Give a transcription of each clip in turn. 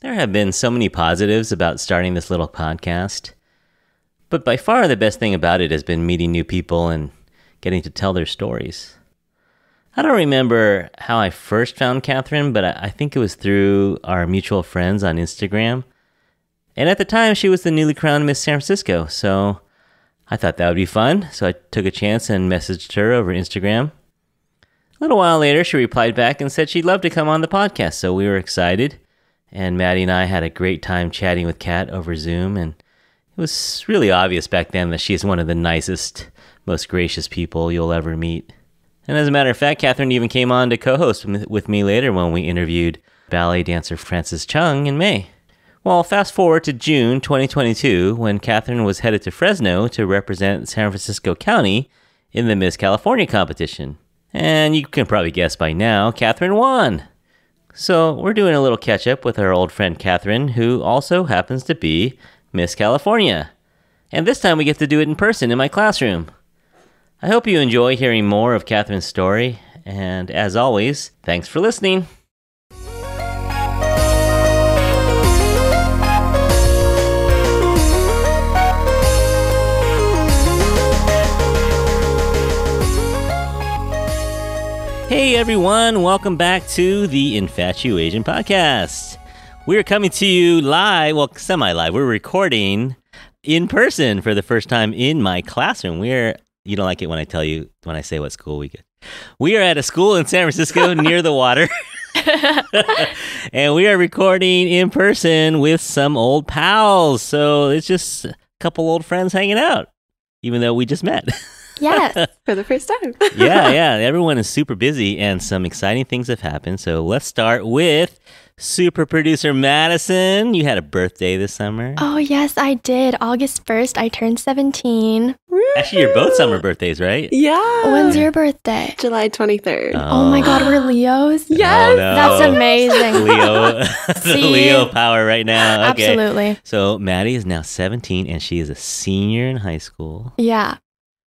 There have been so many positives about starting this little podcast, but by far the best thing about it has been meeting new people and getting to tell their stories. I don't remember how I first found Catherine, but I think it was through our mutual friends on Instagram. And at the time, she was the newly crowned Miss San Francisco, so I thought that would be fun. So I took a chance and messaged her over Instagram. A little while later, she replied back and said she'd love to come on the podcast, so we were excited. And Madi and I had a great time chatting with Cat over Zoom, and it was really obvious back then that she's one of the nicest, most gracious people you'll ever meet. And as a matter of fact, Catherine even came on to co host with me later when we interviewed ballet dancer Frances Chung in May. Well, fast forward to June 2022 when Catherine was headed to Fresno to represent San Francisco County in the Miss California competition. And you can probably guess by now, Catherine won. So we're doing a little catch up with our old friend Catherine, who also happens to be Miss California. And this time we get to do it in person in my classroom. I hope you enjoy hearing more of Catherine's story, and as always, thanks for listening. Hey everyone, welcome back to the Infatuasian Podcast. We're coming to you live, well, semi live. We're recording in person for the first time in my classroom. We're, you don't like it when I tell you, when I say what school we get. We are at a school in San Francisco near the water. and we are recording in person with some old pals. So it's just a couple old friends hanging out, even though we just met. Yes, for the first time. yeah, yeah. Everyone is super busy and some exciting things have happened. So let's start with super producer Madison. You had a birthday this summer. Oh, yes, I did. August 1st, I turned 17. Actually, you're both summer birthdays, right? Yeah. When's your birthday? July 23rd. Oh, oh my God, we're Leos? Oh, yes. Oh, no. That's amazing. Leo, the Leo power right now. Okay. Absolutely. So Madi is now 17 and she is a senior in high school. Yeah.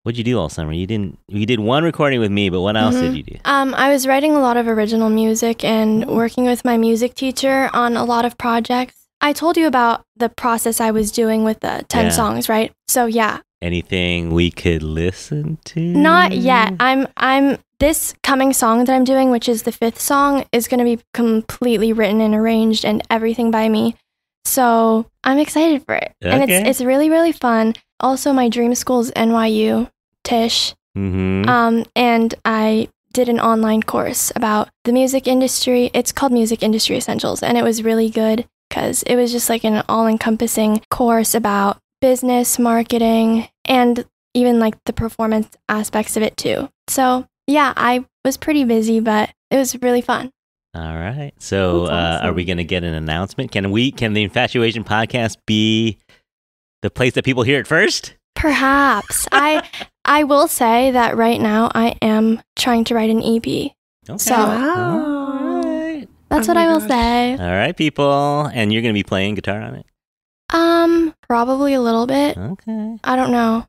What'd you do all summer? You didn't. You did one recording with me, but what else mm-hmm. did you do? Um, I was writing a lot of original music and working with my music teacher on a lot of projects. I told you about the process I was doing with the ten yeah. songs, right? So yeah. Anything we could listen to? Not yet. I'm. I'm. This coming song that I'm doing, which is the fifth song, is going to be completely written and arranged and everything by me. So I'm excited for it, okay. and it's it's really really fun. Also, my dream school is NYU Tisch. Mm-hmm. Um, and I did an online course about the music industry. It's called Music Industry Essentials, and it was really good because it was just like an all encompassing course about business, marketing, and even like the performance aspects of it too. So, yeah, I was pretty busy, but it was really fun. All right. So, awesome. uh, are we going to get an announcement? Can we, can the Infatuasian podcast be the place that people hear it first? Perhaps. I I will say that right now I am trying to write an EP. Okay. So wow. that's oh what I will say. All right, people. And you're going to be playing guitar on it? Um, probably a little bit. Okay. I don't know.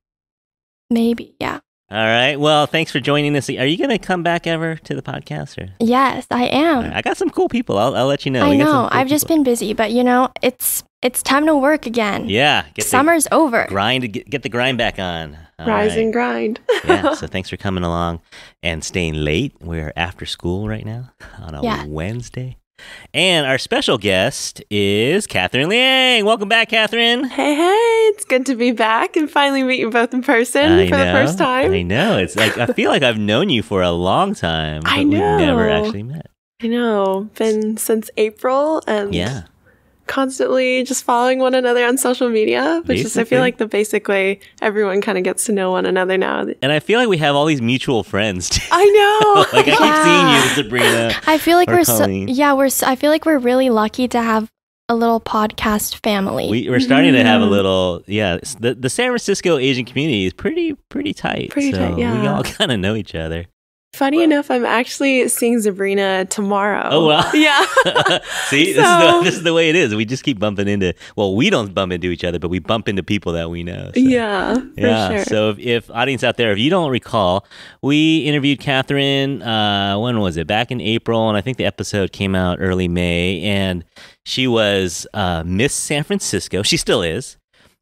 Maybe, yeah. All right. Well, thanks for joining us. Are you going to come back ever to the podcast? Or? Yes, I am. Right. I got some cool people. I'll, I'll let you know. I know. Cool I've people. just been busy, but you know, it's it's time to work again. Yeah. Summer's over. Grind. Get, get the grind back on. All Rise right. and grind. yeah. So thanks for coming along and staying late. We're after school right now on a yeah. Wednesday. And our special guest is Catherine Liang. Welcome back, Catherine. Hey, hey. It's good to be back and finally meet you both in person I for know, the first time. I know. It's like, I feel like I've known you for a long time. I know. We've never actually met. I know. Been since April and yeah constantly just following one another on social media, which basically. is, I feel like, the basic way everyone kind of gets to know one another now. And I feel like we have all these mutual friends. Too. I know. like I yeah. keep seeing you, Sabrina. I feel like we're so, yeah, we're. I feel like we're really lucky to have a little podcast family. We, are starting to have a mm-hmm. little, yeah. The the San Francisco Asian community is pretty pretty tight. Pretty so tight, yeah. We all kind of know each other. Funny enough, I'm actually seeing Sabrina tomorrow. Oh wow! Yeah. See, so, this is the this is the way it is. We just keep bumping into. Well, we don't bump into each other, but we bump into people that we know. So. Yeah. yeah. Sure. So if, if, audience out there, if you don't recall, we interviewed Catherine. Uh, when was it? Back in April, and I think the episode came out early May, and she was uh, Miss San Francisco. She still is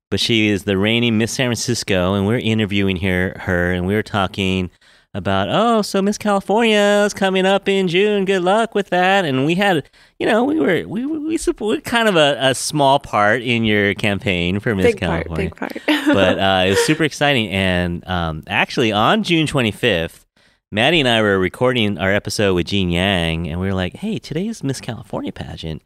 but she is the reigning Miss San Francisco, and we're interviewing her, her, and we were talking about, oh, so Miss California is coming up in June. Good luck with that. And we had, you know, we were we we, we kind of a, a small part in your campaign for Miss big California, part, big part. but uh, it was super exciting. And um, actually, on June 25th. Madi and I were recording our episode with Gene Yang, and we were like, "Hey, today's Miss California pageant."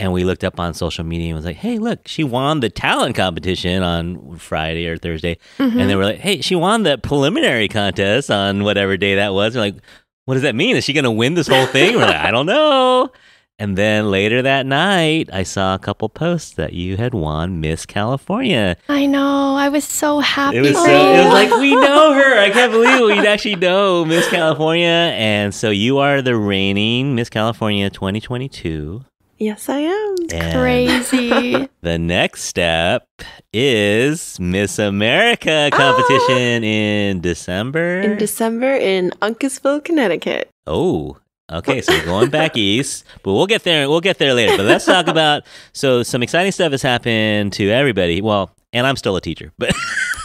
And we looked up on social media and was like, "Hey, look, she won the talent competition on Friday or Thursday," mm-hmm. and they were like, "Hey, she won the preliminary contest on whatever day that was." We're like, "What does that mean? Is she going to win this whole thing?" we're like, "I don't know." And then later that night, I saw a couple posts that you had won Miss California. I know. I was so happy. It was, so, it was like, we know her. I can't believe we actually know Miss California. And so you are the reigning Miss California 2022. Yes, I am. And Crazy. the next step is Miss America competition ah! in December. In December in Uncasville, Connecticut. Oh, okay. So we're going back east, but we'll get there. We'll get there later. But let's talk about so some exciting stuff has happened to everybody. Well, and I'm still a teacher, but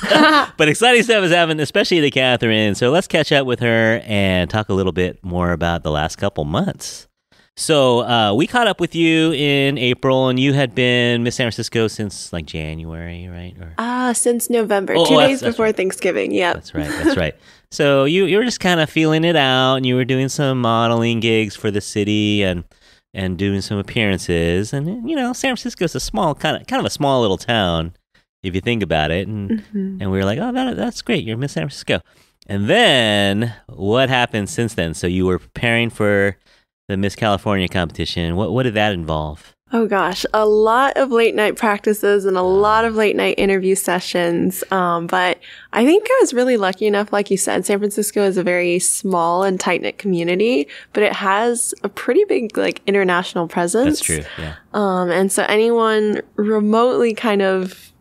but exciting stuff has happened, especially to Catherine. So let's catch up with her and talk a little bit more about the last couple months. So uh, we caught up with you in April, and you had been Miss San Francisco since like January, right? Ah, uh, since November, oh, two oh, days before right. Thanksgiving. Yeah, that's right. That's right. So you you were just kind of feeling it out, and you were doing some modeling gigs for the city, and and doing some appearances, and you know, San Francisco is a small kind of kind of a small little town if you think about it, and mm-hmm. and we were like, oh, that, that's great, you're Miss San Francisco. And then what happened since then? So you were preparing for the Miss California competition. What what did that involve? Oh gosh, a lot of late night practices and a lot of late night interview sessions. Um, but I think I was really lucky enough, like you said, San Francisco is a very small and tight knit community, but it has a pretty big like international presence. That's true. Yeah. Um, and so anyone remotely kind of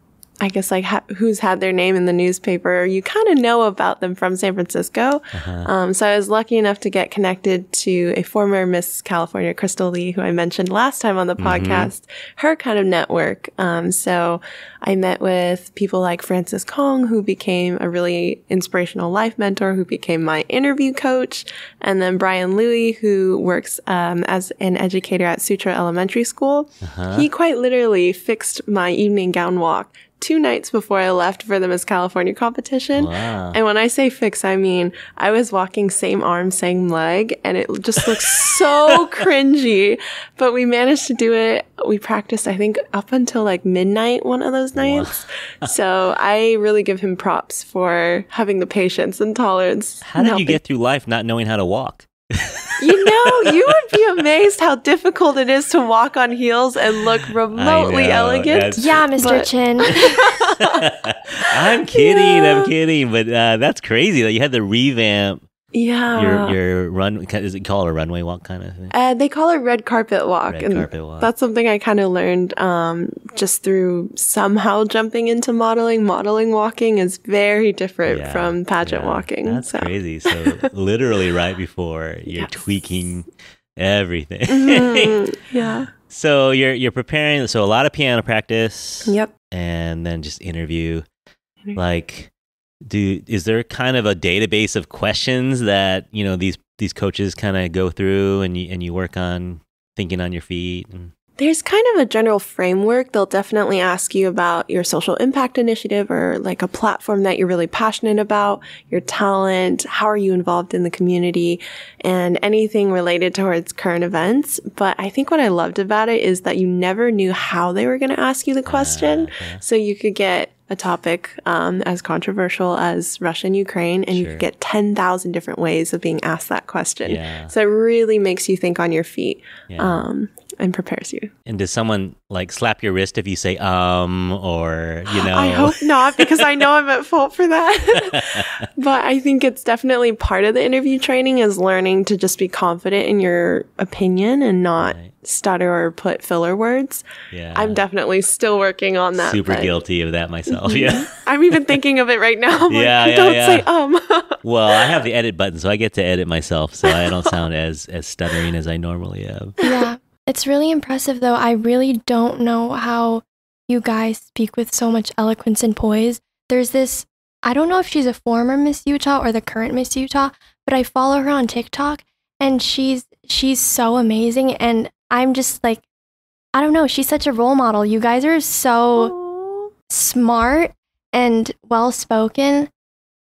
I guess like ha- who's had their name in the newspaper, you kind of know about them from San Francisco. Uh-huh. Um, so I was lucky enough to get connected to a former Miss California, Crystal Lee, who I mentioned last time on the mm-hmm. podcast, her kind of network. Um, so I met with people like Francis Kong, who became a really inspirational life mentor, who became my interview coach, and then Brian Louie, who works um, as an educator at Sutro Elementary School. Uh-huh. He quite literally fixed my evening gown walk two nights before I left for the Miss California competition. Wow. And when I say fix, I mean I was walking same arm, same leg, and it just looks so cringy. But we managed to do it. We practiced, I think, up until like midnight one of those nights. Wow. so I really give him props for having the patience and tolerance. How did you get through life not knowing how to walk? you know, you would be amazed how difficult it is to walk on heels and look remotely know, elegant. Yeah, Mr. But... Chin. I'm kidding. Yeah. I'm kidding. But uh, that's crazy that you had to revamp yeah. Your your run is it called a runway walk kind of thing? Uh, they call it red carpet walk. Red and carpet walk. That's something I kind of learned um, just through somehow jumping into modeling. Modeling walking is very different yeah, from pageant yeah, walking. That's so. crazy. So literally right before you're yes. tweaking everything. mm-hmm. Yeah. So you're you're preparing. So a lot of piano practice. Yep. And then just interview. interview. Like do is there kind of a database of questions that you know these these coaches kind of go through and you and you work on thinking on your feet and there's kind of a general framework. They'll definitely ask you about your social impact initiative or like a platform that you're really passionate about, your talent, how are you involved in the community, and anything related towards current events. But I think what I loved about it is that you never knew how they were going to ask you the question. Uh, So you could get a topic um, as controversial as Russia and Ukraine, and sure. you could get 10,000 different ways of being asked that question. Yeah. So it really makes you think on your feet yeah. um, and prepares you. And does someone like slap your wrist if you say, um, or, you know? I hope not, because I know I'm at fault for that. but I think it's definitely part of the interview training is learning to just be confident in your opinion and not. Right stutter or put filler words. Yeah. I'm definitely still working on that. Super but... guilty of that myself. Yeah. I'm even thinking of it right now. yeah, yeah, Don't yeah. say um. well, I have the edit button, so I get to edit myself, so I don't sound as as stuttering as I normally am. Yeah. It's really impressive though. I really don't know how you guys speak with so much eloquence and poise. There's this I don't know if she's a former Miss Utah or the current Miss Utah, but I follow her on TikTok and she's she's so amazing and I'm just like, I don't know. She's such a role model. You guys are so Aww. smart and well spoken.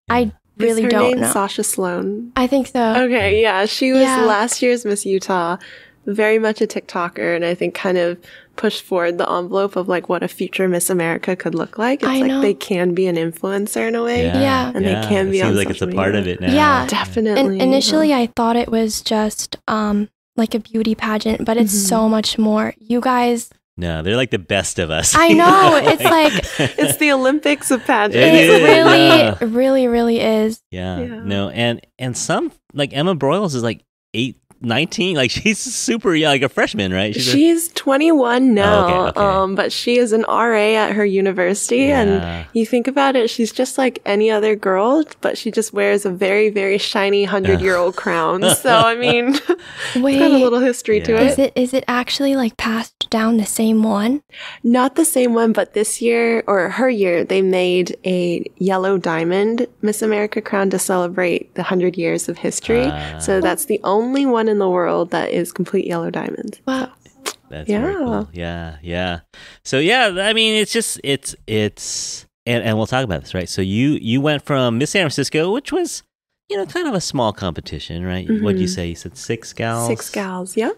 I really don't know. Sasha Sloan. I think so. Okay, yeah, she was yeah. last year's Miss Utah. Very much a TikToker, and I think kind of pushed forward the envelope of like what a future Miss America could look like. It's I like know. they can be an influencer in a way, yeah, yeah. and yeah. they can be. It seems like it's a media. part of it now. Yeah, definitely. And initially, I thought it was just um like a beauty pageant, but it's mm-hmm. so much more. You guys no, they're like the best of us. I know. It's like it's the Olympics of pageants. It, it really, yeah. really, really is. Yeah. yeah. No, and and some like Emma Broyles is like eight 19 like she's super young like a freshman right? She's, she's a- 21 now oh, okay, okay. um but she is an ra at her university yeah. and you think about it she's just like any other girl but she just wears a very very shiny 100 year old crown. So i mean Wait, got a little history yeah. to it is it. is it actually like passed down the same one? Not the same one but this year or her year they made a yellow diamond miss america crown to celebrate the 100 years of history. Uh, so that's the only one in the world that is complete yellow diamonds. Wow. So, That's yeah. Cool. Yeah, yeah. So yeah, I mean, it's just it's it's and, and we'll talk about this, right? So you you went from Miss San Francisco, which was you know kind of a small competition, right? Mm-hmm. What'd you say? You said six gals. Six gals. Yeah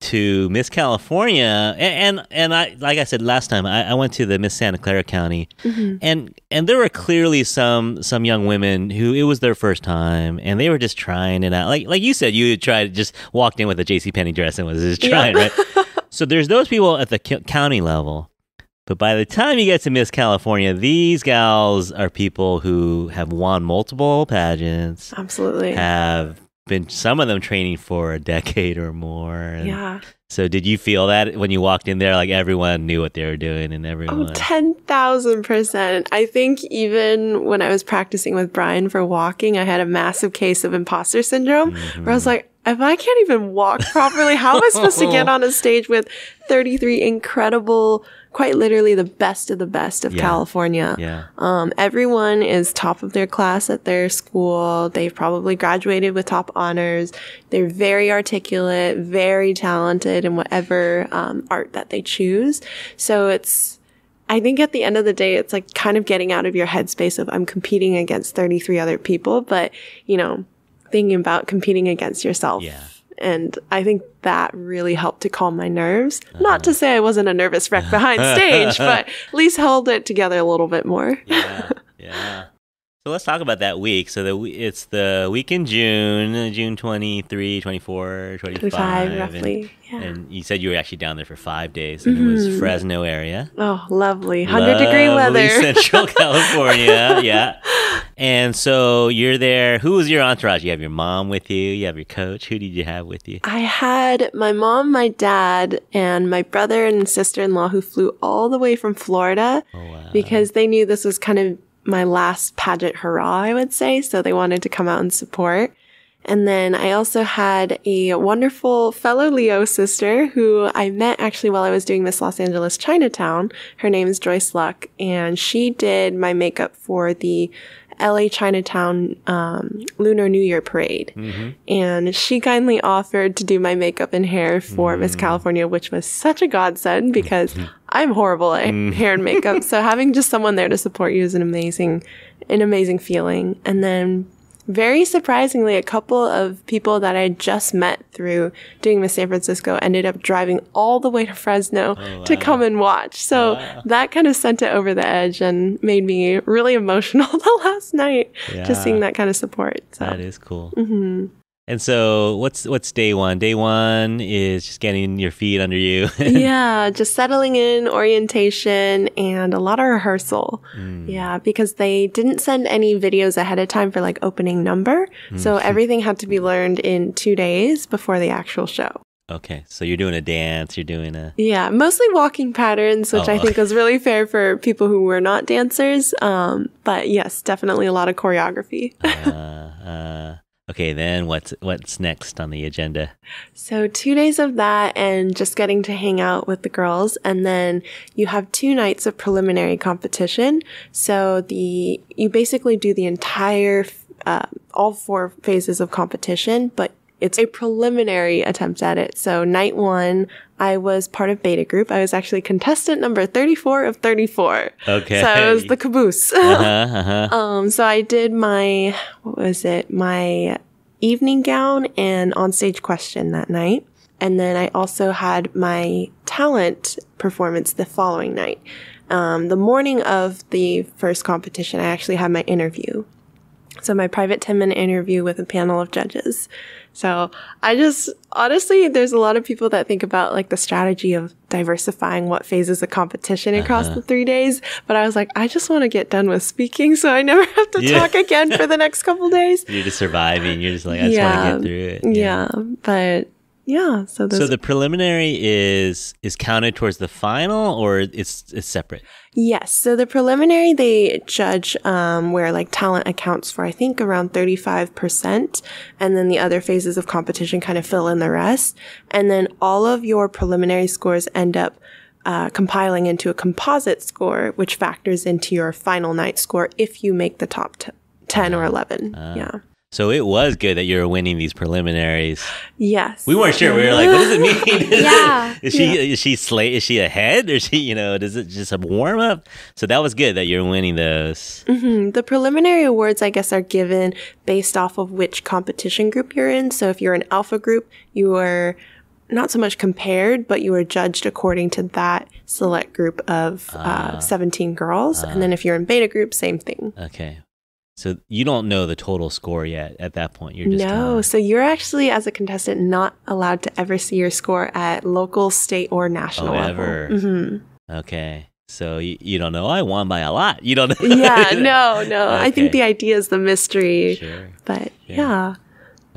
to Miss California, and, and and, I like I said last time, I, I went to the Miss Santa Clara County, mm-hmm. and and there were clearly some some young women who it was their first time, and they were just trying it out. Like like you said, you tried just walked in with a J.C. Penney dress and was just trying, yeah. right? so there's those people at the county level, but by the time you get to Miss California, these gals are people who have won multiple pageants, absolutely have been some of them training for a decade or more. yeah. So did you feel that when you walked in there, like everyone knew what they were doing and everyone? Oh, 10,000%. I think even when I was practicing with Brian for walking, I had a massive case of imposter syndrome mm-hmm. where I was like, if I can't even walk properly, how am I supposed to get on a stage with 33 incredible quite literally the best of the best of yeah. California. Yeah. Um, everyone is top of their class at their school. They've probably graduated with top honors. They're very articulate, very talented in whatever um, art that they choose. So it's, I think at the end of the day, it's like kind of getting out of your headspace of I'm competing against 33 other people, but you know, thinking about competing against yourself. Yeah. And I think that really helped to calm my nerves. Uh-huh. Not to say I wasn't a nervous wreck behind stage, but at least held it together a little bit more. yeah. Yeah. So let's talk about that week. So the it's the week in June, June 23, 24, 25. 25 roughly. And, yeah. and, you said you were actually down there for five days, and mm-hmm. it was mm-hmm. Fresno area. Oh, lovely. 100 lovely degree weather. Central California. yeah. And so you're there. Who was your entourage? You have your mom with you, you have your coach. Who did you have with you? I had my mom, my dad, and my brother and sister in law who flew all the way from Florida oh, wow. because they knew this was kind of my last pageant hurrah, I would say. So they wanted to come out and support. And then I also had a wonderful fellow Leo sister who I met actually while I was doing Miss Los Angeles Chinatown. Her name is Joyce Luck, and she did my makeup for the LA Chinatown um, Lunar New Year parade. Mm-hmm. And she kindly offered to do my makeup and hair for mm. Miss California, which was such a godsend because mm-hmm. I'm horrible at mm. hair and makeup. so having just someone there to support you is an amazing, an amazing feeling. And then very surprisingly, a couple of people that I just met through doing Miss San Francisco ended up driving all the way to Fresno oh, wow. to come and watch. So wow. that kind of sent it over the edge and made me really emotional the last night, yeah. just seeing that kind of support. So. That is cool. Mm-hmm. And so, what's what's day one? Day one is just getting your feet under you. yeah, just settling in, orientation, and a lot of rehearsal. Mm. Yeah, because they didn't send any videos ahead of time for like opening number, mm. so everything had to be learned in two days before the actual show. Okay, so you're doing a dance, you're doing a yeah, mostly walking patterns, which oh. I think was really fair for people who were not dancers. Um, but yes, definitely a lot of choreography. uh, uh, Okay, then what's what's next on the agenda? So, 2 days of that and just getting to hang out with the girls and then you have 2 nights of preliminary competition. So, the you basically do the entire uh, all four phases of competition, but it's a preliminary attempt at it. So, night 1, I was part of beta group. I was actually contestant number 34 of 34. Okay. So I was the caboose. uh-huh, uh-huh. um, so I did my, what was it? My evening gown and onstage question that night. And then I also had my talent performance the following night. Um, the morning of the first competition, I actually had my interview. So my private 10 minute interview with a panel of judges. So I just, honestly, there's a lot of people that think about like the strategy of diversifying what phases of competition across uh-huh. the three days. But I was like, I just want to get done with speaking so I never have to yeah. talk again for the next couple days. You're just surviving. You're just like, I just yeah. want to get through it. Yeah. yeah. But yeah. So so the preliminary is is counted towards the final, or it's it's separate. Yes. So the preliminary they judge um, where like talent accounts for I think around thirty five percent, and then the other phases of competition kind of fill in the rest, and then all of your preliminary scores end up. Uh, compiling into a composite score, which factors into your final night score if you make the top t- 10 or 11. Uh, yeah. So it was good that you were winning these preliminaries. Yes. We weren't sure. We were like, what does it mean? yeah. Is she yeah. is she slate is she ahead or is she, you know, does it just a warm up? So that was good that you're winning those. Mm-hmm. The preliminary awards, I guess, are given based off of which competition group you're in. So if you're an alpha group, you are not so much compared, but you were judged according to that select group of uh, uh, 17 girls. Uh, and then if you're in beta group, same thing. Okay. So you don't know the total score yet at that point. You're just no. Kinda... So you're actually, as a contestant, not allowed to ever see your score at local, state, or national oh, level. Ever. Mm-hmm. Okay. So you, you don't know. I won by a lot. You don't know. yeah. No. No. Okay. I think the idea is the mystery. Sure. But yeah. yeah.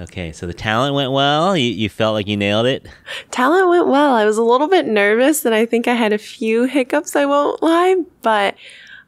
Okay, so the talent went well. You, you felt like you nailed it. Talent went well. I was a little bit nervous, and I think I had a few hiccups. I won't lie, but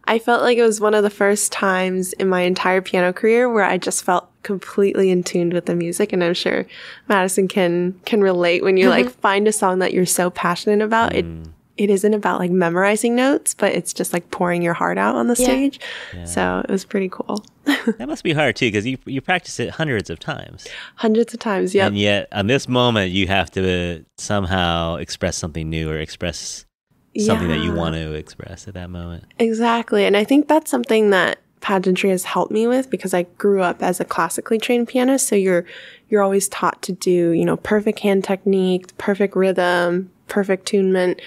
I felt like it was one of the first times in my entire piano career where I just felt completely in tune with the music and I'm sure Madison can can relate when you like mm-hmm. find a song that you're so passionate about mm. it it isn't about like memorizing notes but it's just like pouring your heart out on the yeah. stage yeah. so it was pretty cool that must be hard too because you you practice it hundreds of times hundreds of times yeah and yet on this moment you have to somehow express something new or express something yeah. that you want to express at that moment. Exactly. And I think that's something that pageantry has helped me with because I grew up as a classically trained pianist. So you're, you're always taught to do, you know, perfect hand technique, perfect rhythm, perfect tunement.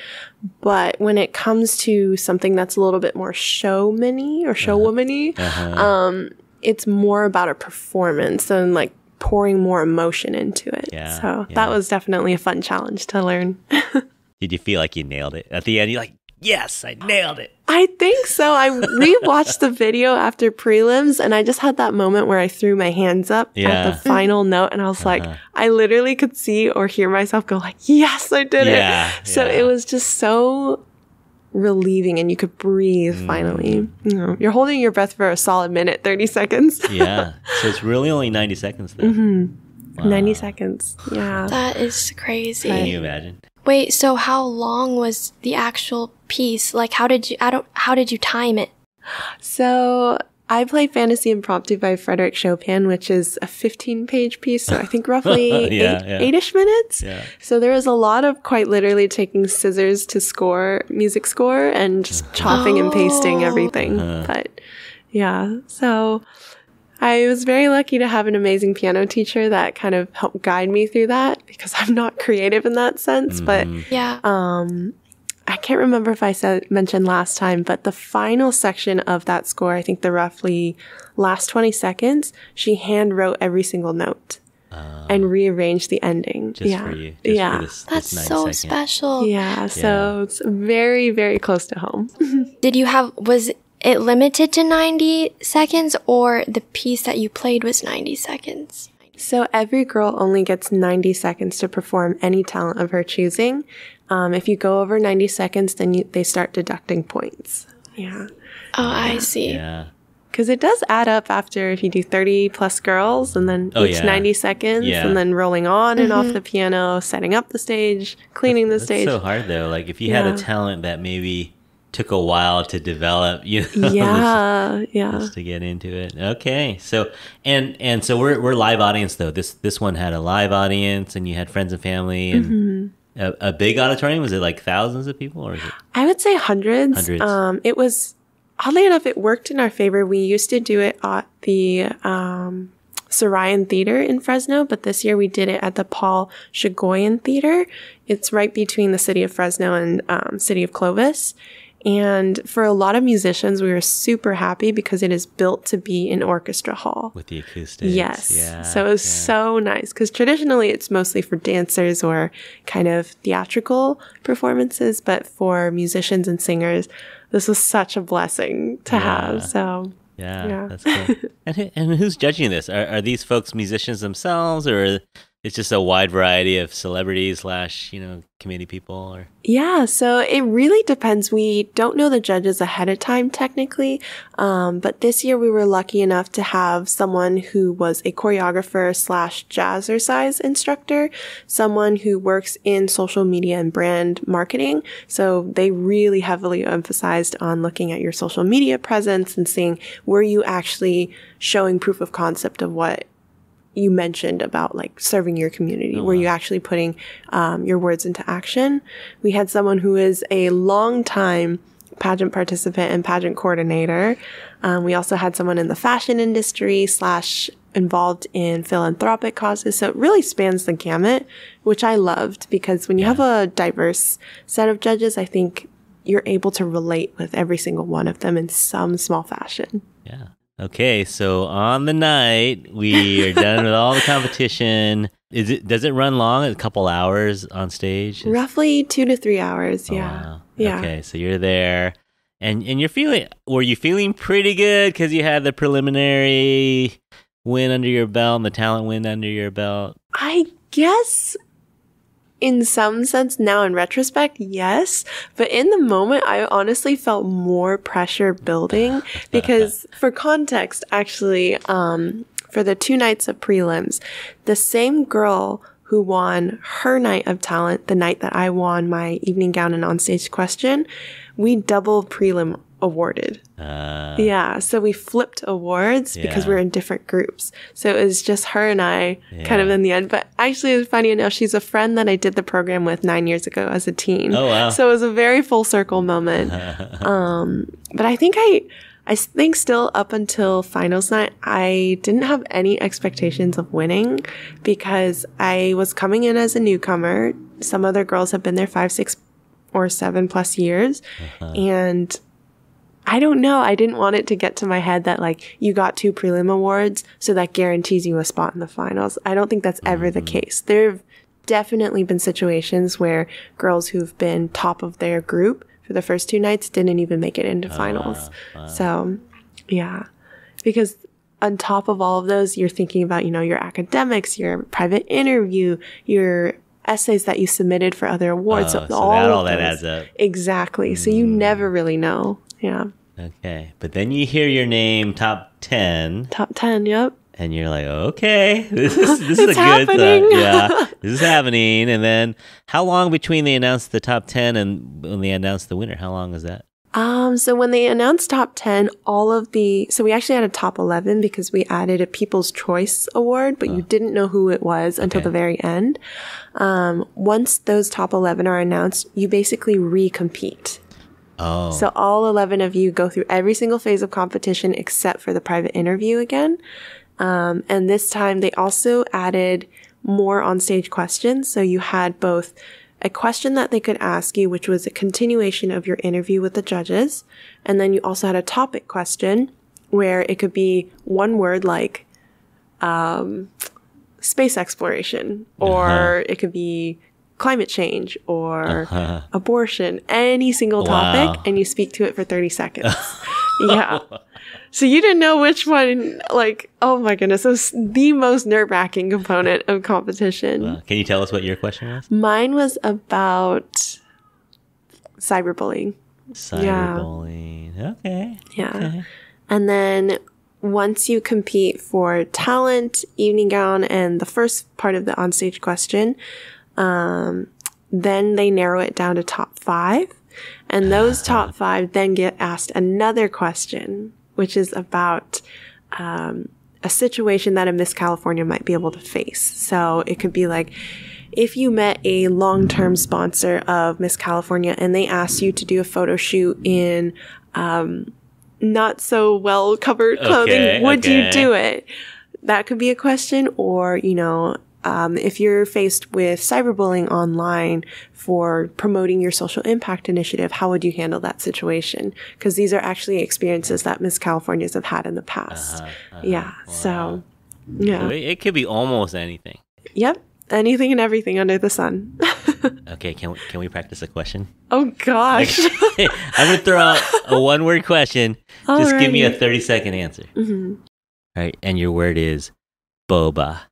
But when it comes to something that's a little bit more showmany or showwomany, uh-huh. uh-huh. um, it's more about a performance and like pouring more emotion into it. Yeah, so yeah. that was definitely a fun challenge to learn. Did you feel like you nailed it at the end? You're like, yes, I nailed it. I think so. I rewatched the video after prelims and I just had that moment where I threw my hands up yeah. at the final note and I was uh-huh. like, I literally could see or hear myself go like, yes, I did yeah, it. So yeah. it was just so relieving and you could breathe mm. finally. You know, you're holding your breath for a solid minute, 30 seconds. yeah. So it's really only 90 seconds then. Mm-hmm. Wow. 90 seconds. Yeah. That is crazy. Can you imagine? Wait, so how long was the actual piece? Like how did you I don't how did you time it? So I play Fantasy Impromptu by Frederick Chopin, which is a 15 page piece. So I think roughly yeah, eight, yeah. eight-ish minutes. Yeah. So there was a lot of quite literally taking scissors to score music score and just chopping oh. and pasting everything. Uh-huh. But yeah, so I was very lucky to have an amazing piano teacher that kind of helped guide me through that because I'm not creative in that sense. Mm-hmm. But yeah, um, I can't remember if I said mentioned last time, but the final section of that score, I think the roughly last 20 seconds, she hand wrote every single note. Uh, and rearranged the ending. yeah. For you, yeah. This, That's this so second. special. Yeah. So yeah. it's very, very close to home. Did you have, was it limited to 90 seconds or the piece that you played was 90 seconds? So every girl only gets 90 seconds to perform any talent of her choosing. Um, if you go over 90 seconds, then you, they start deducting points. Yeah. Oh, I see. Yeah. Because it does add up after if you do 30 plus girls and then oh, each yeah. 90 seconds yeah. and then rolling on and mm-hmm. off the piano, setting up the stage, cleaning that's, the stage. so hard though. Like if you yeah. had a talent that maybe took a while to develop, you know. Yeah, just, yeah. Just to get into it. Okay, so and and so we're we're live audience though. This this one had a live audience, and you had friends and family, and mm-hmm. a, a, big auditorium. Was it like thousands of people, or is it? I would say hundreds. Hundreds. Um, it was oddly enough, it worked in our favor. We used to do it at the um, Saroyan Theater in Fresno, but this year we did it at the Paul Shaghoian Theater. It's right between the city of Fresno and um, city of Clovis. And for a lot of musicians, we were super happy because it is built to be an orchestra hall. With the acoustics. Yes. Yeah, so it was yeah. so nice because traditionally it's mostly for dancers or kind of theatrical performances. But for musicians and singers, this was such a blessing to yeah. have. So. Yeah, yeah, that's cool. and, and who's judging this? Are, are these folks musicians themselves, or it's just a wide variety of celebrities slash you know community people or yeah so it really depends. We don't know the judges ahead of time technically um, but this year we were lucky enough to have someone who was a choreographer slash jazzercise instructor someone who works in social media and brand marketing. So they really heavily emphasized on looking at your social media presence and seeing were you actually showing proof of concept of what you mentioned about like serving your community. Oh, Were wow. you actually putting um, your words into action? We had someone who is a long time pageant participant and pageant coordinator. Um, we also had someone in the fashion industry slash involved in philanthropic causes. So it really spans the gamut, which I loved because when you yeah. have a diverse set of judges, I think you're able to relate with every single one of them in some small fashion. Yeah. Okay, so on the night we are done with all the competition. Is it does it run long? A couple hours on stage? Roughly two to three hours. Oh, yeah. Wow. Yeah. Okay, so you're there, and and you're feeling. Were you feeling pretty good because you had the preliminary win under your belt and the talent win under your belt? I guess in some sense now in retrospect yes. But in the moment i honestly felt more pressure building because for context actually um, for the two nights of prelims the same girl who won her night of talent the night that i won my evening gown and onstage question we double prelim awarded. Uh, yeah, so we flipped awards yeah. because we are in different groups. So it was just her and I yeah. kind of in the end. But actually, it's funny enough, she's a friend that I did the program with nine years ago as a teen. Oh, wow. So it was a very full circle moment. um, but I think I, I think still up until finals night, I didn't have any expectations of winning because I was coming in as a newcomer. Some other girls have been there five, six, or seven plus years. Uh-huh. And I don't know. I didn't want it to get to my head that like you got two prelim awards, so that guarantees you a spot in the finals. I don't think that's ever mm-hmm. the case. There have definitely been situations where girls who've been top of their group for the first two nights didn't even make it into finals. Wow, wow. So, yeah. Because on top of all of those, you're thinking about, you know, your academics, your private interview, your essays that you submitted for other awards. Oh, so, so all, that, all that adds up. Exactly. Mm. So you mm. never really know. Yeah. Okay. But then you hear your name top 10. Top 10, yep. And you're like, okay, this is this is a good thing. Yeah, this is happening. And then, how long between they announced the top ten and when they announced the winner? How long is that? Um, so when they announced top 10, all of the, so we actually had a top 11 because we added a People's Choice Award, but oh. you didn't know who it was until okay. the very end. Um, once those top 11 are announced, you basically recompete. Oh. So all 11 of you go through every single phase of competition except for the private interview again. Um, and this time they also added more on stage questions. So you had both a question that they could ask you, which was a continuation of your interview with the judges. And then you also had a topic question where it could be one word like um, space exploration, or uh-huh. it could be climate change or uh-huh. abortion, any single topic, wow. and you speak to it for 30 seconds. yeah. So you didn't know which one, like, oh my goodness, it was the most nerve wracking component of competition. Can you tell us what your question was? Mine was about cyberbullying. Cyberbullying. Yeah. Okay. Yeah. Okay. And then once you compete for talent, evening gown, and the first part of the onstage question, um, then they narrow it down to top five. And those top five then get asked another question, which is about um, a situation that a Miss California might be able to face. So it could be like, if you met a long term sponsor of Miss California and they asked you to do a photo shoot in um, not so well covered clothing, okay, would okay. you do it? That could be a question. Or, you know, um, if you're faced with cyberbullying online for promoting your social impact initiative, how would you handle that situation? Because these are actually experiences that Miss Californias have had in the past. Uh-huh, uh-huh. Yeah. Wow. So, yeah. So it, it could be almost anything. Yep. Anything and everything under the sun. okay, can we, can we practice a question? Oh gosh. I'm going to throw out a one word question. Just give me a 30 second answer. Mm-hmm. All right, and your word is boba.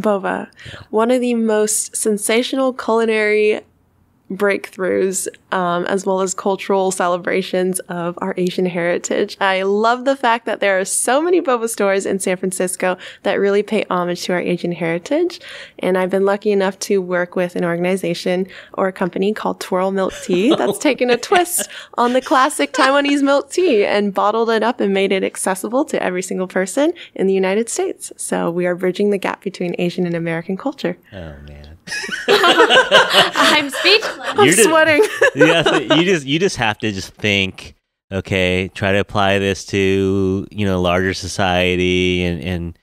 Boba. One of the most sensational culinary breakthroughs, um, as well as cultural celebrations of our Asian heritage. I love the fact that there are so many boba stores in San Francisco that really pay homage to our Asian heritage. And I've been lucky enough to work with an organization or a company called Twrl Milk Tea that's taken a twist on the classic Taiwanese milk tea and bottled it up and made it accessible to every single person in the United States. So we are bridging the gap between Asian and American culture. Oh, man. I'm speechless. I'm You're sweating. Yeah, so you just you just have to just think. Okay, try to apply this to you know larger society and and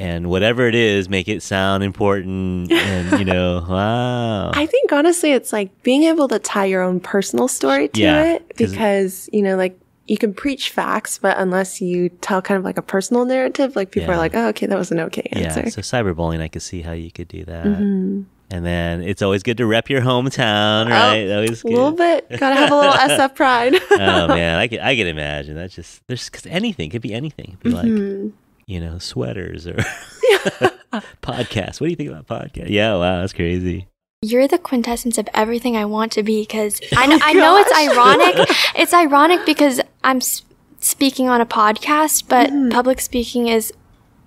and whatever it is, make it sound important. And you know, wow. I think honestly, it's like being able to tie your own personal story to yeah, it because you know, like you can preach facts, but unless you tell kind of like a personal narrative, like people yeah. are like, oh, okay, that was an okay answer. Yeah, so cyberbullying, I could see how you could do that. Mm-hmm. And then it's always good to rep your hometown, oh, right? Oh, always a little bit. Gotta have a little SF pride. oh man, I can I can imagine. That's just there's because anything could be anything. Be mm-hmm. like you know sweaters or podcasts. What do you think about podcasts? Yeah, wow, that's crazy. You're the quintessence of everything I want to be because I know, oh, I know it's ironic. it's ironic because I'm speaking on a podcast, but mm. public speaking is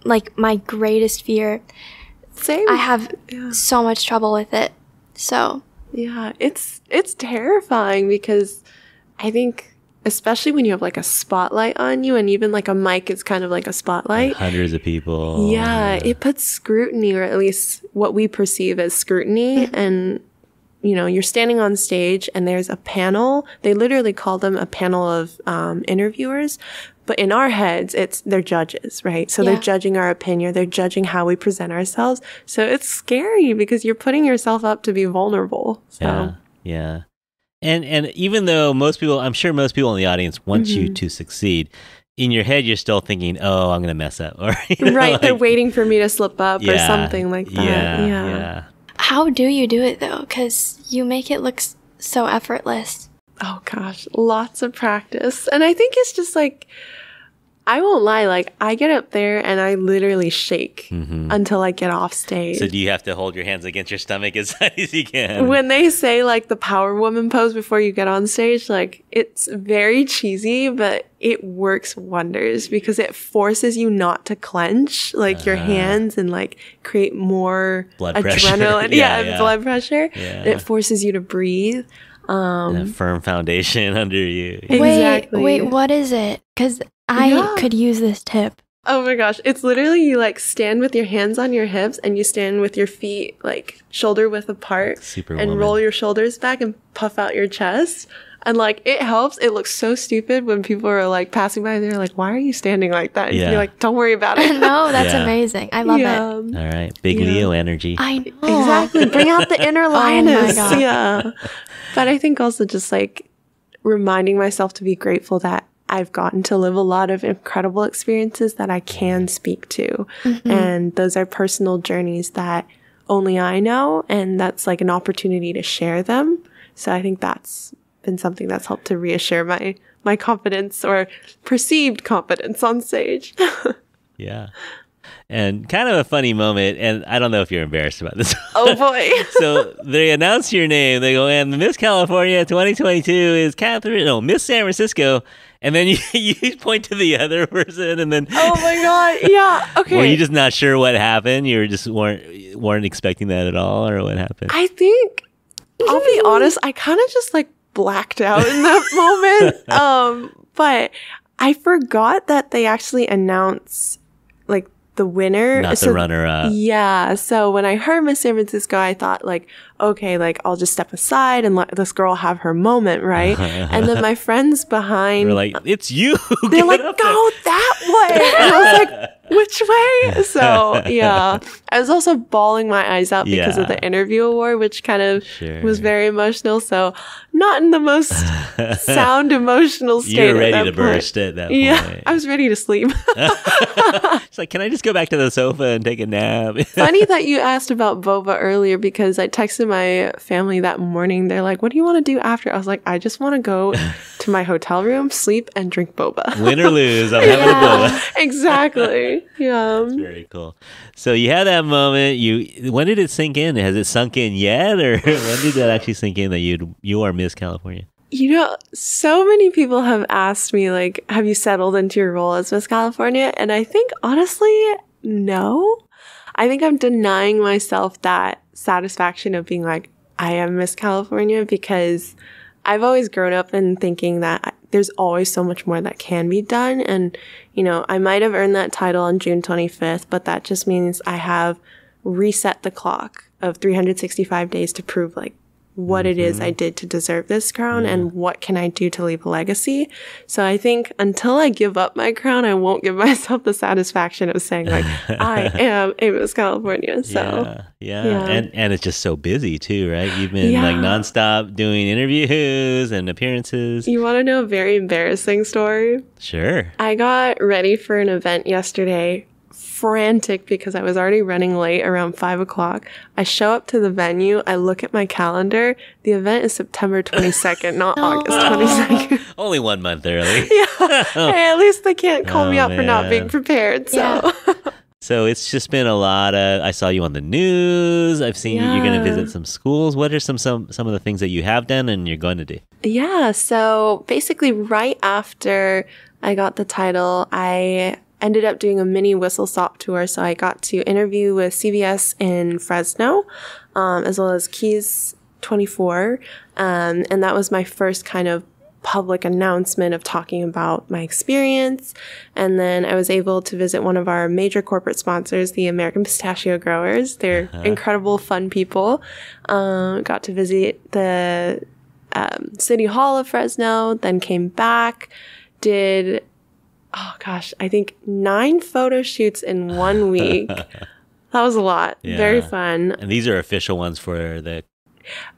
like my greatest fear. Same. I have yeah. so much trouble with it. So, yeah, it's it's terrifying because I think especially when you have like a spotlight on you and even like a mic is kind of like a spotlight. Like hundreds of people. Yeah, yeah, it puts scrutiny or at least what we perceive as scrutiny mm-hmm. and you know you're standing on stage and there's a panel. They literally call them a panel of um, interviewers but in our heads it's they're judges right? So yeah. they're judging our opinion. They're judging how we present ourselves. So it's scary because you're putting yourself up to be vulnerable so. Yeah yeah and and even though most people, I'm sure most people in the audience want mm-hmm. you to succeed, in your head you're still thinking, "Oh, I'm gonna mess up," or you know, right, like, they're waiting for me to slip up yeah, or something like that. Yeah, yeah. yeah. How do you do it though? Because you make it look so effortless. Oh gosh, lots of practice, and I think it's just like I won't lie, like I get up there and I literally shake mm-hmm. until I get off stage. So do you have to hold your hands against your stomach as high as you can? When they say like the power woman pose before you get on stage, like it's very cheesy, but it works wonders because it forces you not to clench like uh your uh-huh. hands and like create more blood adrenaline. yeah, yeah, yeah, blood pressure. Yeah. It forces you to breathe. Um, a firm foundation under you. Exactly. Wait, wait, what is it? Because I yeah. could use this tip. Oh my gosh. It's literally you like stand with your hands on your hips and you stand with your feet like shoulder width apart Super and roll your shoulders back and puff out your chest. And like it helps. It looks so stupid when people are like passing by. And they're like, "Why are you standing like that?" And yeah. you're like, "Don't worry about it." no, that's yeah. amazing. I love yeah. it. All right, big yeah. Leo energy. I know exactly. Bring out the inner lioness. Oh yeah. But I think also just like reminding myself to be grateful that I've gotten to live a lot of incredible experiences that I can speak to. Mm-hmm. And those are personal journeys that only I know. And that's like an opportunity to share them. So I think that's been something that's helped to reassure my, my confidence or perceived confidence on stage. yeah. And kind of a funny moment, and I don't know if you're embarrassed about this. Oh boy. so they announce your name. They go, and Miss California 2022 is Catherine, no, Miss San Francisco. And then you, you point to the other person, and then oh my god, yeah, okay. Were you just not sure what happened? You were just weren't weren't expecting that at all, or what happened? I think I'll be honest. I kind of just like blacked out in that moment. Um, but I forgot that they actually announce like the winner. Not so, the runner up. Yeah. So when I heard Miss San Francisco, I thought like, okay, like I'll just step aside and let this girl have her moment, right? and then my friends behind were like, it's you. They're like, go that way. And I was like, which way? So yeah, I was also bawling my eyes out because yeah. of the interview award, which kind of sure. was very emotional. So not in the most sound emotional state. You were ready to point. burst at that yeah, point. I was ready to sleep. it's like, can I just go back to the sofa and take a nap? Funny that you asked about boba earlier because I texted my family that morning. They're like, "What do you want to do after?" I was like, "I just want to go to my hotel room, sleep, and drink boba. Win or lose, I'm having yeah, a boba." exactly. Yeah. That's very cool. So you had that moment. You when did it sink in? Has it sunk in yet, or when did that actually sink in that you you are Miss California? You know, so many people have asked me, like, have you settled into your role as Miss California? And I think honestly, no. I think I'm denying myself that satisfaction of being like, I am Miss California because I've always grown up in thinking that there's always so much more that can be done. And, you know, I might have earned that title on June 25th, but that just means I have reset the clock of 365 days to prove like what mm-hmm. it is I mm-hmm. did to deserve this crown yeah. and what can I do to leave a legacy. So I think until I give up my crown, I won't give myself the satisfaction of saying like I am a Miss California. So yeah, yeah. yeah. And and it's just so busy too, right? You've been yeah. like nonstop doing interviews and appearances. You want to know a very embarrassing story? Sure. I got ready for an event yesterday frantic because I was already running late around five o'clock. I show up to the venue. I look at my calendar. The event is September 22nd, not August 22nd. Only one month early. yeah. Hey, at least they can't call oh, me out man. for not being prepared. So. Yeah. So it's just been a lot of. I saw you on the news. I've seen yeah. you're going to visit some schools. What are some some some of the things that you have done and you're going to do? Yeah. So basically, right after I got the title, I ended up doing a mini whistle stop tour. So I got to interview with CBS in Fresno, um, as well as KSEE 24. Um, and that was my first kind of public announcement of talking about my experience. And then I was able to visit one of our major corporate sponsors, the American Pistachio Growers. They're uh-huh. incredible, fun people. Um, got to visit the um, City Hall of Fresno, then came back, did oh gosh, I think nine photo shoots in one week. that was a lot. Yeah. Very fun. And these are official ones for the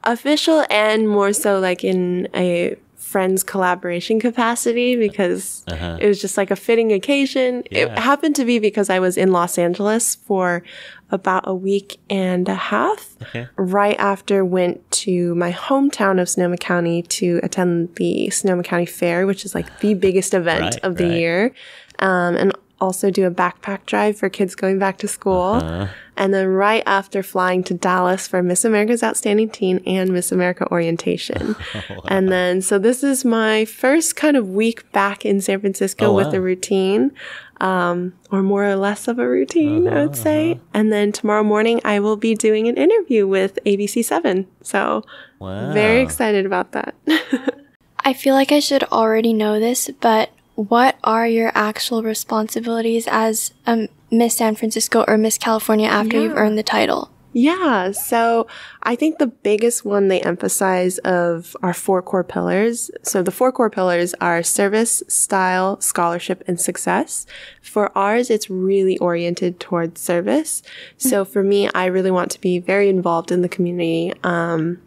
official and more so like in a friends collaboration capacity because uh-huh. it was just like a fitting occasion. Yeah. It happened to be because I was in Los Angeles for about a week and a half. Okay. Right after went to my hometown of Sonoma County to attend the Sonoma County Fair, which is like the biggest event right, of the right. year. Um, and also do a backpack drive for kids going back to school. Uh-huh. And then right after flying to Dallas for Miss America's Outstanding Teen and Miss America Orientation. Oh, wow. And then, so this is my first kind of week back in San Francisco oh, with wow. a routine, um, or more or less of a routine, uh-huh, I would say. Uh-huh. And then tomorrow morning, I will be doing an interview with ABC7. So, wow. very excited about that. I feel like I should already know this, but what are your actual responsibilities as a Miss San Francisco or Miss California after yeah. you've earned the title? Yeah. So I think the biggest one they emphasize of our four core pillars. So the four core pillars are service, style, scholarship, and success. For ours, it's really oriented towards service. So for me, I really want to be very involved in the community. Um,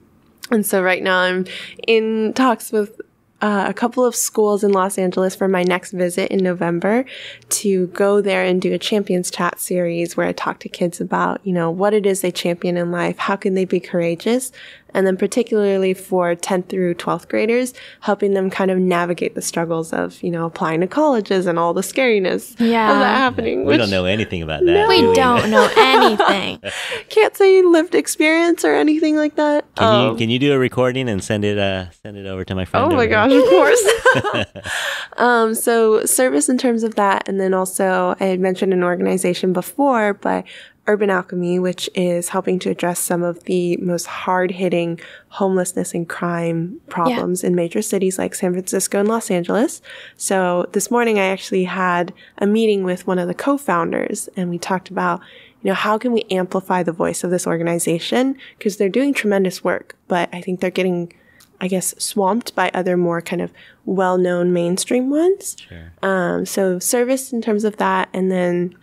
and so right now I'm in talks with uh, a couple of schools in Los Angeles for my next visit in November to go there and do a champions chat series where I talk to kids about, you know, what it is they champion in life, how can they be courageous, and then particularly for 10th through 12th graders, helping them kind of navigate the struggles of, you know, applying to colleges and all the scariness yeah. of that happening. We don't know anything about that. we do don't know anything. Can't say lived experience or anything like that. Can um, you can you do a recording and send it uh send it over to my friend? Oh my gosh, of course. um, so service in terms of that, and then also I had mentioned an organization before, but Urban Alchemy, which is helping to address some of the most hard hitting homelessness and crime problems yeah. in major cities like San Francisco and Los Angeles. So this morning I actually had a meeting with one of the co founders and we talked about you know, how can we amplify the voice of this organization? Because they're doing tremendous work, but I think they're getting, I guess, swamped by other more kind of well known mainstream ones. Sure. Um, so service in terms of that, and then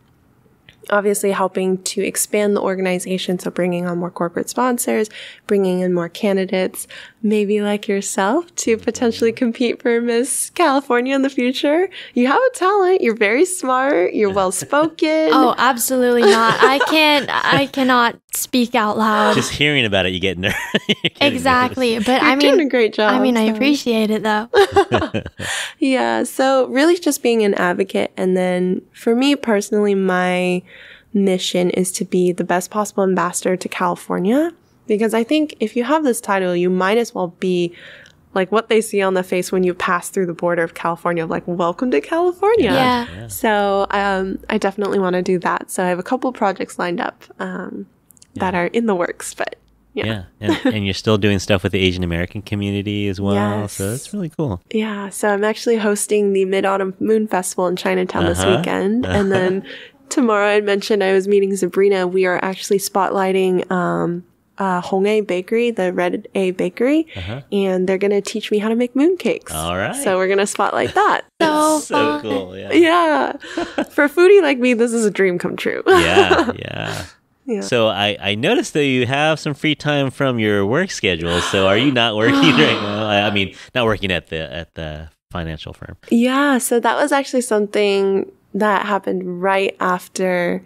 obviously helping to expand the organization. So bringing on more corporate sponsors, bringing in more candidates, maybe like yourself to potentially compete for Miss California in the future. You have a talent. You're very smart. You're well spoken. oh, absolutely not. I can't, I cannot speak out loud. Just hearing about it, you get nervous. exactly. Nervous. But You're I mean, doing a great job. I mean, so. I appreciate it though. yeah. So really just being an advocate. And then for me personally, my mission is to be the best possible ambassador to California. Because I think if you have this title, you might as well be like what they see on the face when you pass through the border of California of like, welcome to California. Yeah. yeah. So um, I definitely want to do that. So I have a couple projects lined up um, yeah. that are in the works, but yeah. yeah. And, and, you're still doing stuff with the Asian American community as well. Yes. So that's really cool. Yeah. So I'm actually hosting the Mid Autumn Moon Festival in Chinatown uh-huh. this weekend. Uh-huh. And then tomorrow I mentioned I was meeting Sabrina. We are actually spotlighting um, uh, Hong'e Bakery, the Red A Bakery, uh-huh. and they're going to teach me how to make mooncakes. All right. So we're going to spotlight that. so, so cool. Yeah. yeah. For a foodie like me, this is a dream come true. yeah. Yeah. Yeah. So I, I noticed that you have some free time from your work schedule. So are you not working right now? I, I mean, not working at the at the financial firm. Yeah. So that was actually something that happened right after.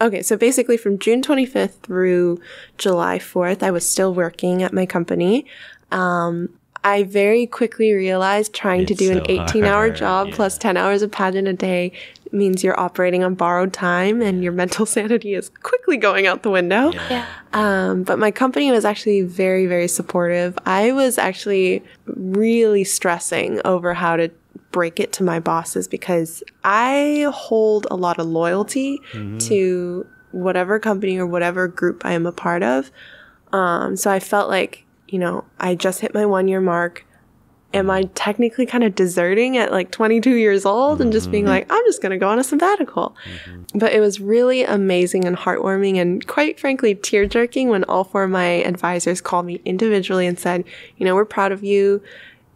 Okay, so basically from June 25th through July 4th, I was still working at my company. Um, I very quickly realized trying it's to do so an 18 hour job yeah. plus 10 hours of pageant a day means you're operating on borrowed time and your mental sanity is quickly going out the window. Yeah. yeah. Um, but my company was actually very, very supportive. I was actually really stressing over how to break it to my bosses because I hold a lot of loyalty mm-hmm. to whatever company or whatever group I am a part of. Um, so I felt like, you know, I just hit my one year mark. Am I technically kind of deserting at like 22 years old mm-hmm. and just being mm-hmm. like, I'm just going to go on a sabbatical? Mm-hmm. But it was really amazing and heartwarming and quite frankly, tear jerking when all four of my advisors called me individually and said, you know, we're proud of you.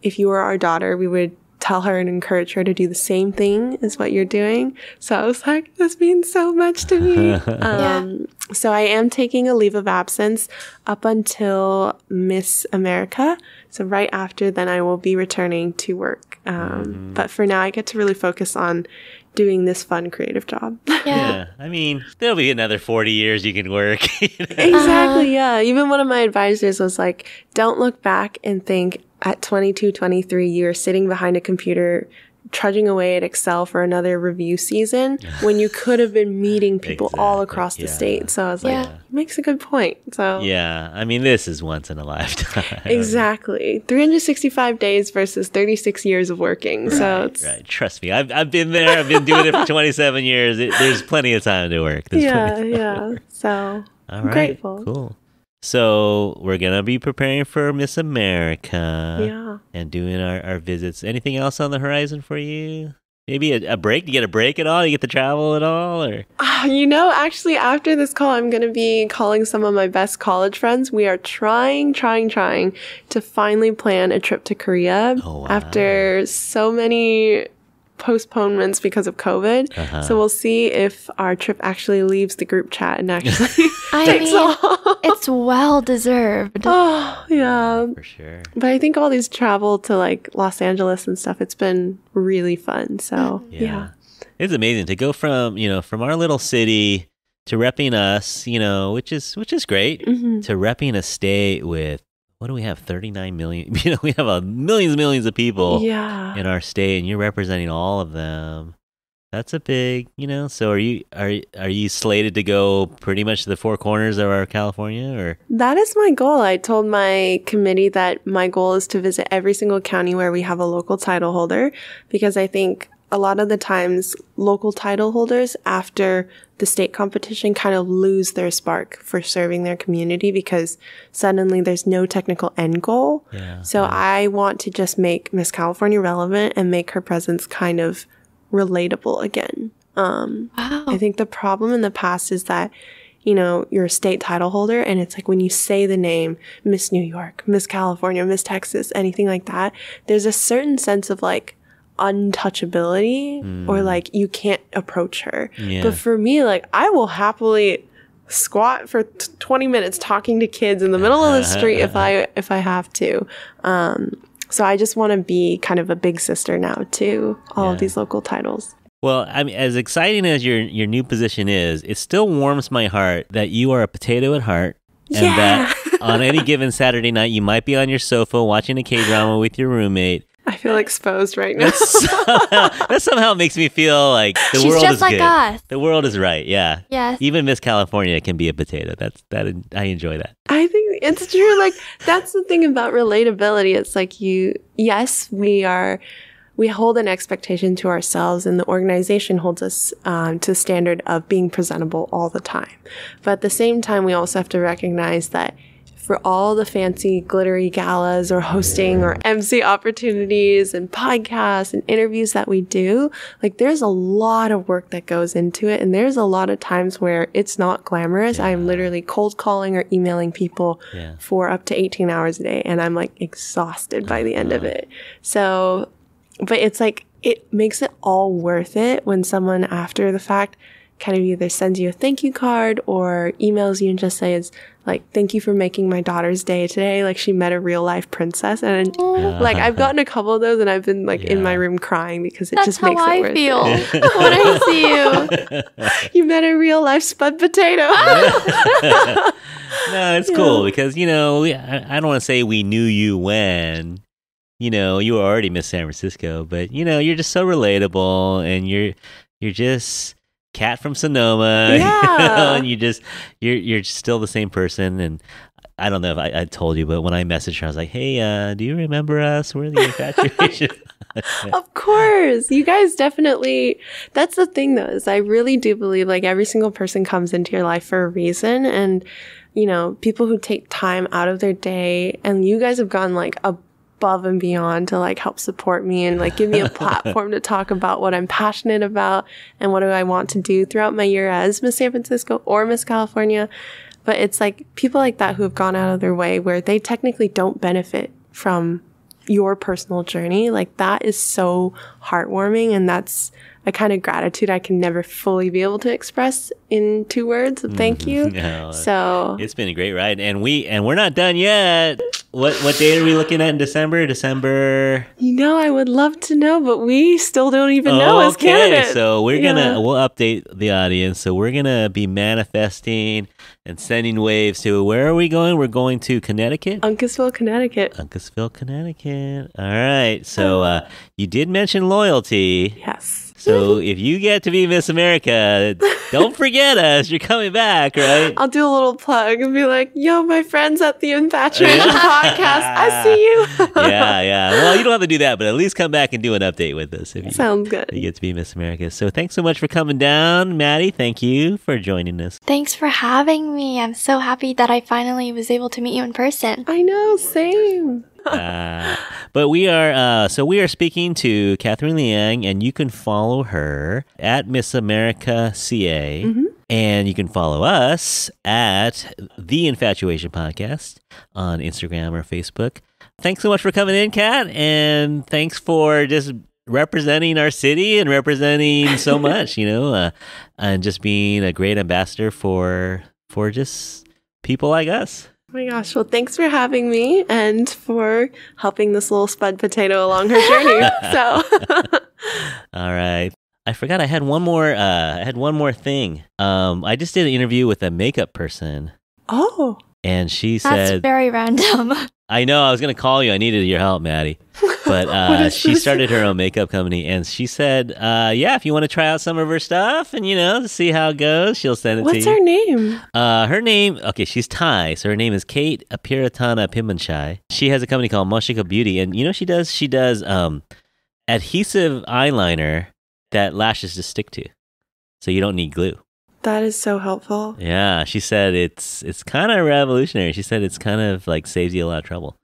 If you were our daughter, we would tell her and encourage her to do the same thing as what you're doing. So I was like, this means so much to me. um, So I am taking a leave of absence up until Miss America. So right after, then I will be returning to work. Um, mm-hmm. But for now, I get to really focus on doing this fun creative job. Yeah. yeah. I mean, there'll be another 40 years you can work. You know? Exactly. Yeah. Even one of my advisors was like, don't look back and think, at 22, 23, you're sitting behind a computer trudging away at Excel for another review season when you could have been meeting people exactly. all across the yeah. state. So I was like, yeah. makes a good point. So yeah, I mean, this is once in a lifetime. exactly, 365 days versus 36 years of working. Right, so it's right. Trust me, I've I've been there. I've been doing it for 27 years. It, there's plenty of time to work. There's yeah, yeah. So I'm grateful. Cool. So we're gonna be preparing for Miss America. Yeah. And doing our, our visits. Anything else on the horizon for you? maybe a, a, break? Do you get a break at all? Do you get to travel at all? Or uh, you know, actually, after this call, I'm going to be calling some of my best college friends. We are trying, trying, trying to finally plan a trip to Korea oh, wow. after so many postponements because of COVID. Uh-huh. So we'll see if our trip actually leaves the group chat and actually I takes mean, off. It's well deserved. Oh, yeah. For sure. But I think all these travel to like Los Angeles and stuff, it's been really fun. So, yeah. yeah. It's amazing to go from, you know, from our little city to repping us, you know, which is which is great, mm-hmm. to repping a state with what do we have? 39 million you know we have a millions and millions of people yeah. in our state and you're representing all of them. That's a big you know so are you are are you slated to go pretty much to the four corners of our california or? That is my goal. I told my committee that my goal is to visit every single county where we have a local title holder because i think a lot of the times local title holders after the state competition kind of lose their spark for serving their community because suddenly there's no technical end goal. Yeah, so yeah. I want to just make Miss California relevant and make her presence kind of relatable again. Um, wow. I think the problem in the past is that you know, you're a state title holder and it's like when you say the name Miss New York, Miss California, Miss Texas, anything like that, there's a certain sense of like, untouchability mm. or like you can't approach her. Yeah. But for me, like I will happily squat for t- 20 minutes talking to kids in the middle of the street if I if I have to. Um, so I just want to be kind of a big sister now to all yeah. of these local titles. Well, I mean, as exciting as your your new position is, it still warms my heart that you are a potato at heart, and yeah. that on any given Saturday night you might be on your sofa watching a K drama with your roommate, I feel exposed right now. that somehow makes me feel like the She's world just is like good. us. The world is right. Yeah. Yes. Even Miss California can be a potato. That's that. I enjoy that. I think it's true. Like that's the thing about relatability. It's like you. Yes, we are. We hold an expectation to ourselves, and the organization holds us um, to the standard of being presentable all the time. But at the same time, we also have to recognize that for all the fancy glittery galas or hosting or MC opportunities and podcasts and interviews that we do, like there's a lot of work that goes into it. And there's a lot of times where it's not glamorous. Yeah. I'm literally cold calling or emailing people yeah. for up to 18 hours a day. And I'm like exhausted by the end of uh-huh. it. So, but it's like, it makes it all worth it when someone after the fact kind of either sends you a thank you card or emails you and just says like thank you for making my daughter's day today like she met a real life princess and yeah. like i've gotten a couple of those and i've been like yeah. in my room crying because it That's just makes how it I worth feel it. when i see you you met a real life spud potato no it's yeah. cool because you know I, I don't want to say we knew you when you know you were already miss san francisco but you know you're just so relatable and you're you're just cat from Sonoma. Yeah. You know, and you just you're you're still the same person and I don't know if I, I, told you, but when I messaged her, I was like, "Hey, uh, do you remember us? We're the Infatuasian." of course, you guys definitely. That's the thing, though, is I really do believe like every single person comes into your life for a reason, and you know, people who take time out of their day, and you guys have gone like a above and beyond to like help support me and like give me a platform to talk about what I'm passionate about and what do I want to do throughout my year as Miss San Francisco or Miss California. But it's like people like that who have gone out of their way where they technically don't benefit from your personal journey. Like that is so heartwarming and that's a kind of gratitude I can never fully be able to express in two words. Thank mm-hmm. you. no, so it's been a great ride, and we and we're not done yet. What what date are we looking at in December? December. You know, I would love to know, but we still don't even know okay, as candidates. So we're yeah. gonna we'll update the audience. So we're gonna be manifesting and sending waves to where are we going? We're going to Connecticut. Uncasville, Connecticut. Uncasville, Connecticut. All right. So uh, you did mention loyalty. Yes. So if you get to be Miss America, don't forget us. You're coming back, right? I'll do a little plug and be like, "Yo, my friends at the Infatuasian podcast, I see you." yeah, yeah. Well, you don't have to do that, but at least come back and do an update with us. If you, Sounds good. You get to be Miss America. So thanks so much for coming down, Madi. Thank you for joining us. Thanks for having me. I'm so happy that I finally was able to meet you in person. I know, same. Uh, but we are, uh, so we are speaking to Catherine Liang, and you can follow her at Miss America CA. Mm-hmm. And you can follow us at The Infatuasian Podcast on Instagram or Facebook. Thanks so much for coming in, Cat. And thanks for just representing our city and representing so much, you know, uh, and just being a great ambassador for for just people like us. Oh my gosh. Well, thanks for having me and for helping this little spud potato along her journey. so, all right. I forgot I had one more uh I had one more thing. Um I just did an interview with a makeup person. Oh. And she That's said very random. I know I was going to call you. I needed your help, Madi. But uh, she started her own makeup company, and she said, uh, "Yeah, if you want to try out some of her stuff, and you know, see how it goes, she'll send it What's to you." What's her name? Uh, her name. Okay, she's Thai, so her name is Kate Apiratana Pimanchai. She has a company called Moshika Beauty, and you know she does she does um, adhesive eyeliner that lashes just stick to, so you don't need glue. That is so helpful. Yeah, she said it's it's kind of revolutionary. She said it's kind of like saves you a lot of trouble.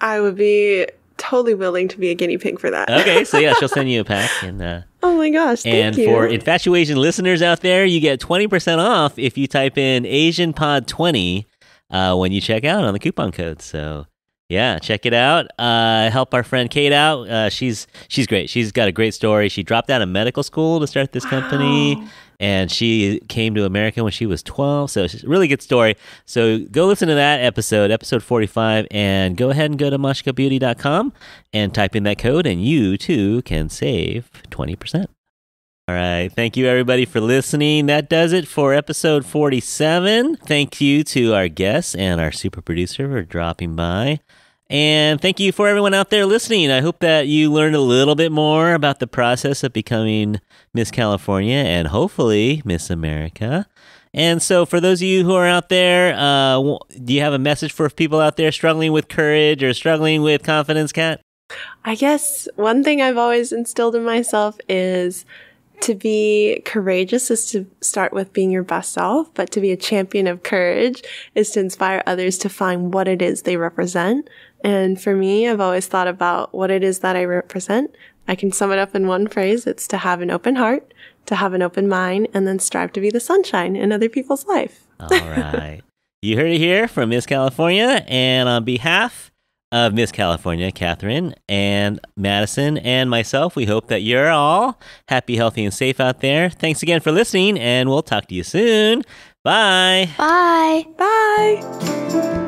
I would be totally willing to be a guinea pig for that. okay, so yeah, she'll send you a pack and uh Oh my gosh, And you. for Infatuasian listeners out there, you get 20% off if you type in AsianPod20 uh, when you check out on the coupon code. So yeah, check it out. Uh, help our friend Kate out. Uh, she's she's great. She's got a great story. She dropped out of medical school to start this wow. company, and she came to America when she was 12. So it's a really good story. So go listen to that episode, episode 45, and go ahead and go to moshikabeauty.com and type in that code, and you too can save 20%. All right. Thank you, everybody, for listening. That does it for episode 47. Thank you to our guests and our super producer for dropping by. And thank you for everyone out there listening. I hope that you learned a little bit more about the process of becoming Miss California and hopefully Miss America. And so, for those of you who are out there, uh, do you have a message for people out there struggling with courage or struggling with confidence, Cat? I guess one thing I've always instilled in myself is to be courageous is to start with being your best self, but to be a champion of courage is to inspire others to find what it is they represent. And for me, I've always thought about what it is that I represent. I can sum it up in one phrase. It's to have an open heart, to have an open mind, and then strive to be the sunshine in other people's life. All right. You heard it here from Miss California. And on behalf of Miss California, Catherine and Madison and myself. We hope that you're all happy, healthy, and safe out there. Thanks again for listening, and we'll talk to you soon. Bye. Bye. Bye.